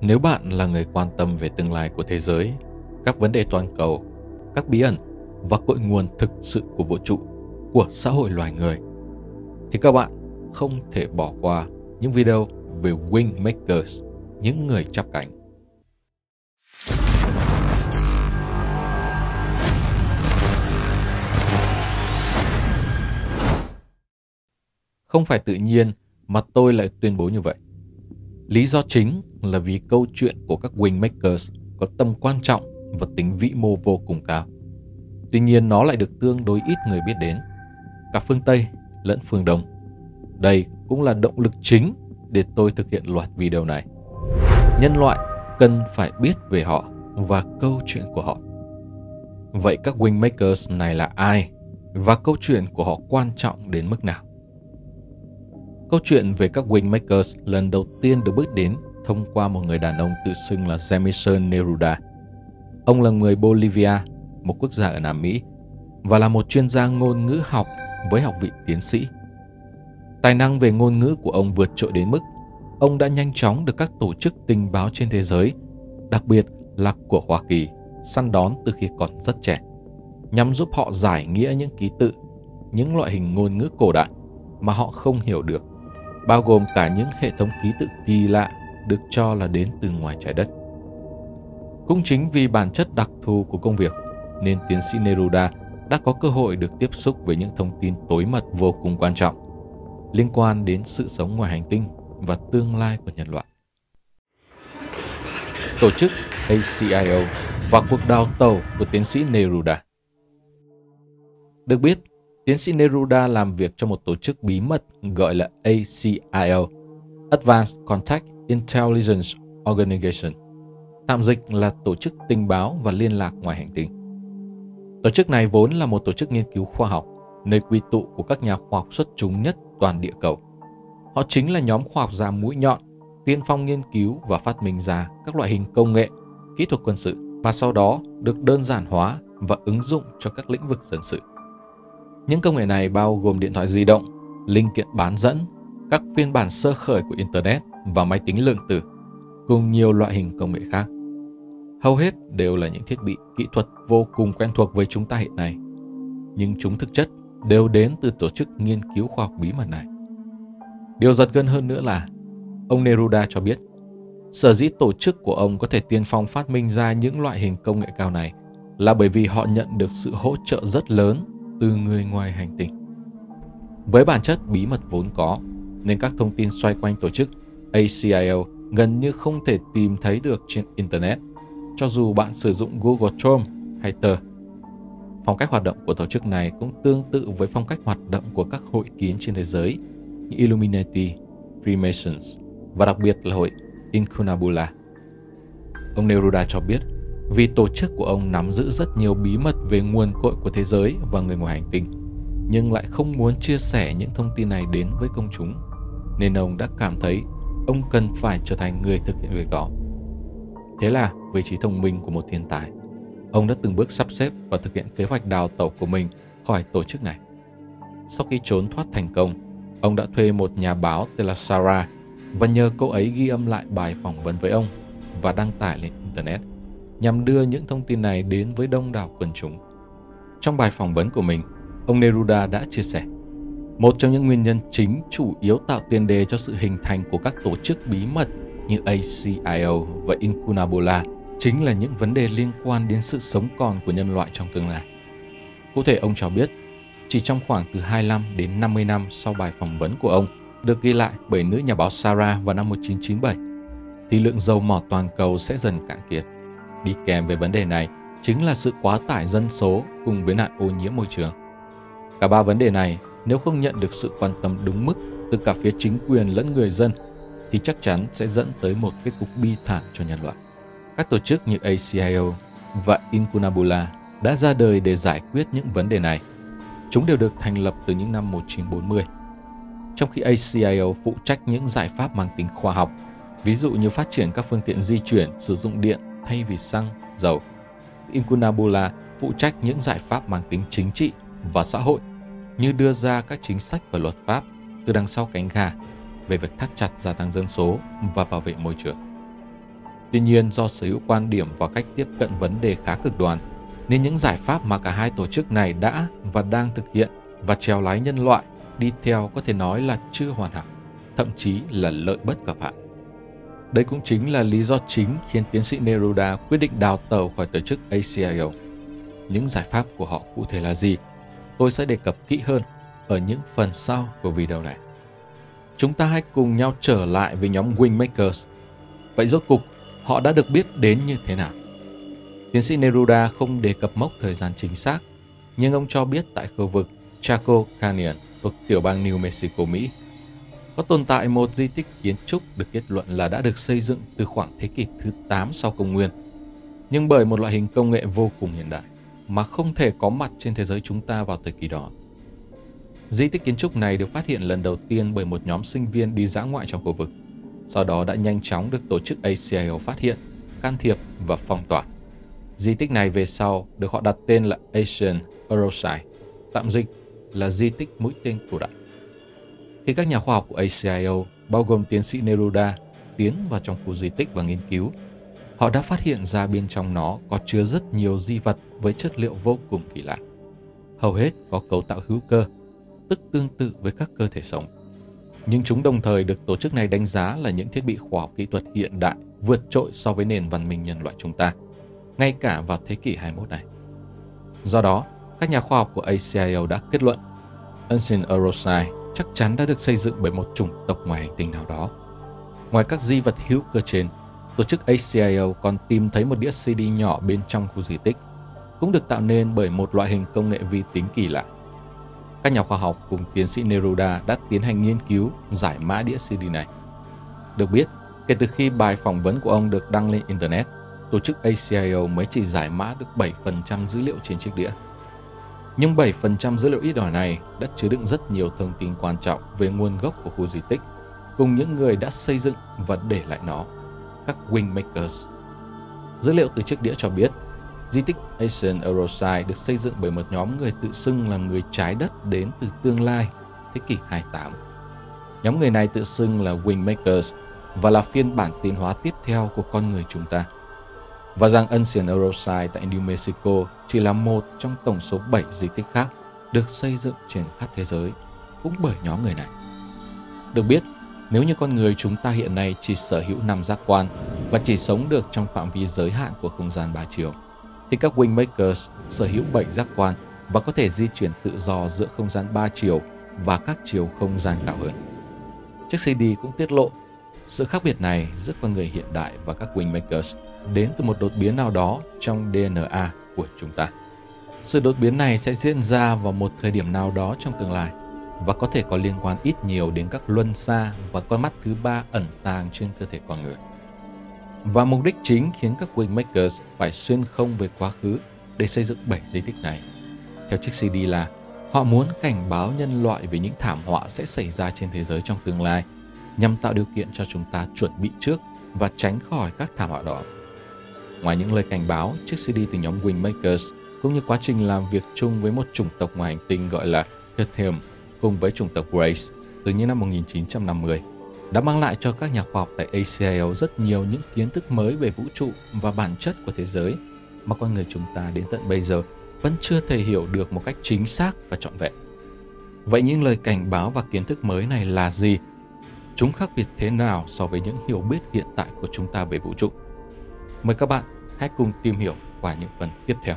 Nếu bạn là người quan tâm về tương lai của thế giới, các vấn đề toàn cầu, các bí ẩn và cội nguồn thực sự của vũ trụ, của xã hội loài người, thì các bạn không thể bỏ qua những video về Wing Makers, những người chắp cánh. Không phải tự nhiên mà tôi lại tuyên bố như vậy. Lý do chính là vì câu chuyện của các Wingmakers có tầm quan trọng và tính vĩ mô vô cùng cao. Tuy nhiên nó lại được tương đối ít người biết đến, cả phương Tây lẫn phương Đông. Đây cũng là động lực chính để tôi thực hiện loạt video này. Nhân loại cần phải biết về họ và câu chuyện của họ. Vậy các Wingmakers này là ai và câu chuyện của họ quan trọng đến mức nào? Câu chuyện về các Wingmakers lần đầu tiên được bước đến thông qua một người đàn ông tự xưng là Jamison Neruda. Ông là người Bolivia, một quốc gia ở Nam Mỹ, và là một chuyên gia ngôn ngữ học với học vị tiến sĩ. Tài năng về ngôn ngữ của ông vượt trội đến mức ông đã nhanh chóng được các tổ chức tình báo trên thế giới, đặc biệt là của Hoa Kỳ, săn đón từ khi còn rất trẻ, nhằm giúp họ giải nghĩa những ký tự, những loại hình ngôn ngữ cổ đại mà họ không hiểu được bao gồm cả những hệ thống ký tự kỳ lạ được cho là đến từ ngoài trái đất. Cũng chính vì bản chất đặc thù của công việc, nên tiến sĩ Neruda đã có cơ hội được tiếp xúc với những thông tin tối mật vô cùng quan trọng liên quan đến sự sống ngoài hành tinh và tương lai của nhân loại. Tổ chức ACIO và cuộc đào tàu của tiến sĩ Neruda Được biết, tiến sĩ Neruda làm việc cho một tổ chức bí mật gọi là ACIO, Advanced Contact Intelligence Organization, tạm dịch là Tổ chức Tình báo và Liên lạc ngoài hành tinh. Tổ chức này vốn là một tổ chức nghiên cứu khoa học, nơi quy tụ của các nhà khoa học xuất chúng nhất toàn địa cầu. Họ chính là nhóm khoa học gia mũi nhọn, tiên phong nghiên cứu và phát minh ra các loại hình công nghệ, kỹ thuật quân sự và sau đó được đơn giản hóa và ứng dụng cho các lĩnh vực dân sự. Những công nghệ này bao gồm điện thoại di động, linh kiện bán dẫn, các phiên bản sơ khởi của Internet và máy tính lượng tử, cùng nhiều loại hình công nghệ khác. Hầu hết đều là những thiết bị kỹ thuật vô cùng quen thuộc với chúng ta hiện nay, nhưng chúng thực chất đều đến từ tổ chức nghiên cứu khoa học bí mật này. Điều giật gân hơn nữa là, ông Neruda cho biết, sở dĩ tổ chức của ông có thể tiên phong phát minh ra những loại hình công nghệ cao này là bởi vì họ nhận được sự hỗ trợ rất lớn từ người ngoài hành tinh. Với bản chất bí mật vốn có, nên các thông tin xoay quanh tổ chức ACIO gần như không thể tìm thấy được trên Internet, cho dù bạn sử dụng Google Chrome hay Tor. Phong cách hoạt động của tổ chức này cũng tương tự với phong cách hoạt động của các hội kiến trên thế giới như Illuminati, Freemasons và đặc biệt là hội Incunabula. Ông Neruda cho biết vì tổ chức của ông nắm giữ rất nhiều bí mật về nguồn cội của thế giới và người ngoài hành tinh, nhưng lại không muốn chia sẻ những thông tin này đến với công chúng, nên ông đã cảm thấy ông cần phải trở thành người thực hiện việc đó. Thế là, với trí thông minh của một thiên tài, ông đã từng bước sắp xếp và thực hiện kế hoạch đào tẩu của mình khỏi tổ chức này. Sau khi trốn thoát thành công, ông đã thuê một nhà báo tên là Sarah và nhờ cô ấy ghi âm lại bài phỏng vấn với ông và đăng tải lên Internet nhằm đưa những thông tin này đến với đông đảo quần chúng. Trong bài phỏng vấn của mình, ông Neruda đã chia sẻ một trong những nguyên nhân chính chủ yếu tạo tiền đề cho sự hình thành của các tổ chức bí mật như ACIO và Incunabola chính là những vấn đề liên quan đến sự sống còn của nhân loại trong tương lai. Cụ thể ông cho biết, chỉ trong khoảng từ 25 đến 50 năm sau bài phỏng vấn của ông được ghi lại bởi nữ nhà báo Sarah vào năm 1997, thì lượng dầu mỏ toàn cầu sẽ dần cạn kiệt. Đi kèm với vấn đề này chính là sự quá tải dân số cùng với nạn ô nhiễm môi trường. Cả ba vấn đề này nếu không nhận được sự quan tâm đúng mức từ cả phía chính quyền lẫn người dân thì chắc chắn sẽ dẫn tới một kết cục bi thảm cho nhân loại. Các tổ chức như ACIO và Incunabula đã ra đời để giải quyết những vấn đề này. Chúng đều được thành lập từ những năm 1940. Trong khi ACIO phụ trách những giải pháp mang tính khoa học, ví dụ như phát triển các phương tiện di chuyển sử dụng điện thay vì xăng, dầu. Incunabula phụ trách những giải pháp mang tính chính trị và xã hội như đưa ra các chính sách và luật pháp từ đằng sau cánh gà về việc thắt chặt gia tăng dân số và bảo vệ môi trường. Tuy nhiên do sở hữu quan điểm và cách tiếp cận vấn đề khá cực đoan, nên những giải pháp mà cả hai tổ chức này đã và đang thực hiện và treo lái nhân loại đi theo có thể nói là chưa hoàn hảo, thậm chí là lợi bất cập hại. Đây cũng chính là lý do chính khiến tiến sĩ Neruda quyết định đào tàu khỏi tổ chức ACIO. Những giải pháp của họ cụ thể là gì? Tôi sẽ đề cập kỹ hơn ở những phần sau của video này. Chúng ta hãy cùng nhau trở lại với nhóm Wingmakers. Vậy rốt cục, họ đã được biết đến như thế nào? Tiến sĩ Neruda không đề cập mốc thời gian chính xác, nhưng ông cho biết tại khu vực Chaco Canyon thuộc tiểu bang New Mexico, Mỹ, có tồn tại một di tích kiến trúc được kết luận là đã được xây dựng từ khoảng thế kỷ thứ 8 sau công nguyên, nhưng bởi một loại hình công nghệ vô cùng hiện đại mà không thể có mặt trên thế giới chúng ta vào thời kỳ đó. Di tích kiến trúc này được phát hiện lần đầu tiên bởi một nhóm sinh viên đi dã ngoại trong khu vực. Sau đó đã nhanh chóng được tổ chức ACIO phát hiện, can thiệp và phong tỏa. Di tích này về sau được họ đặt tên là Asian Eurosite, tạm dịch là di tích mũi tên cổ đại. Khi các nhà khoa học của ACIO, bao gồm tiến sĩ Neruda, tiến vào trong khu di tích và nghiên cứu, họ đã phát hiện ra bên trong nó có chứa rất nhiều di vật với chất liệu vô cùng kỳ lạ. Hầu hết có cấu tạo hữu cơ, tức tương tự với các cơ thể sống. Nhưng chúng đồng thời được tổ chức này đánh giá là những thiết bị khoa học kỹ thuật hiện đại vượt trội so với nền văn minh nhân loại chúng ta, ngay cả vào thế kỷ 21 này. Do đó, các nhà khoa học của ACIO đã kết luận Ancient Eurosite chắc chắn đã được xây dựng bởi một chủng tộc ngoài hành tinh nào đó. Ngoài các di vật hữu cơ trên, tổ chức ACIO còn tìm thấy một đĩa CD nhỏ bên trong khu di tích, cũng được tạo nên bởi một loại hình công nghệ vi tính kỳ lạ. Các nhà khoa học cùng tiến sĩ Neruda đã tiến hành nghiên cứu giải mã đĩa CD này. Được biết, kể từ khi bài phỏng vấn của ông được đăng lên Internet, tổ chức ACIO mới chỉ giải mã được 7% dữ liệu trên chiếc đĩa. Nhưng 7% dữ liệu ít ỏi này đã chứa đựng rất nhiều thông tin quan trọng về nguồn gốc của khu di tích, cùng những người đã xây dựng và để lại nó, các Wingmakers. Dữ liệu từ chiếc đĩa cho biết, di tích Asian Eurosite được xây dựng bởi một nhóm người tự xưng là người trái đất đến từ tương lai, thế kỷ 28. Nhóm người này tự xưng là Wingmakers và là phiên bản tiến hóa tiếp theo của con người chúng ta – và rằng Ancient Eurosite tại New Mexico chỉ là một trong tổng số 7 di tích khác được xây dựng trên khắp thế giới, cũng bởi nhóm người này. Được biết, nếu như con người chúng ta hiện nay chỉ sở hữu năm giác quan và chỉ sống được trong phạm vi giới hạn của không gian ba chiều, thì các Wingmakers sở hữu 7 giác quan và có thể di chuyển tự do giữa không gian ba chiều và các chiều không gian cao hơn. Chiếc CD cũng tiết lộ sự khác biệt này giữa con người hiện đại và các Wingmakers đến từ một đột biến nào đó trong DNA của chúng ta. Sự đột biến này sẽ diễn ra vào một thời điểm nào đó trong tương lai và có thể có liên quan ít nhiều đến các luân xa và con mắt thứ ba ẩn tàng trên cơ thể con người. Và mục đích chính khiến các Wingmakers phải xuyên không về quá khứ để xây dựng bảy di tích này. Theo chiếc CD là họ muốn cảnh báo nhân loại về những thảm họa sẽ xảy ra trên thế giới trong tương lai nhằm tạo điều kiện cho chúng ta chuẩn bị trước và tránh khỏi các thảm họa đó. Ngoài những lời cảnh báo, chiếc CD từ nhóm Wingmakers cũng như quá trình làm việc chung với một chủng tộc ngoài hành tinh gọi là Kethium cùng với chủng tộc Grace từ những năm 1950 đã mang lại cho các nhà khoa học tại ACL rất nhiều những kiến thức mới về vũ trụ và bản chất của thế giới mà con người chúng ta đến tận bây giờ vẫn chưa thể hiểu được một cách chính xác và trọn vẹn. Vậy những lời cảnh báo và kiến thức mới này là gì? Chúng khác biệt thế nào so với những hiểu biết hiện tại của chúng ta về vũ trụ? Mời các bạn hãy cùng tìm hiểu qua những phần tiếp theo.